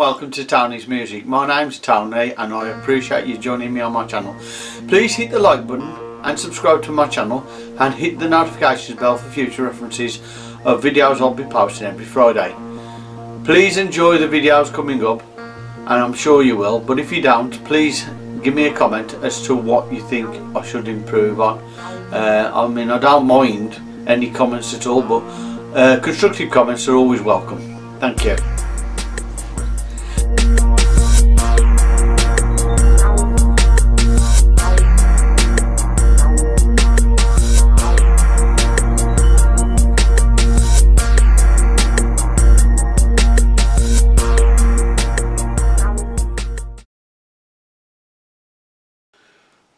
welcome to Tony's Music. My name's Tony and I appreciate you joining me on my channel. Please hit the like button and subscribe to my channel and hit the notifications bell for future references of videos I'll be posting every Friday. Please enjoy the videos coming up and I'm sure you will but if you don't please give me a comment as to what you think I should improve on. Uh, I mean I don't mind any comments at all but uh, constructive comments are always welcome. Thank you.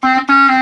Bye.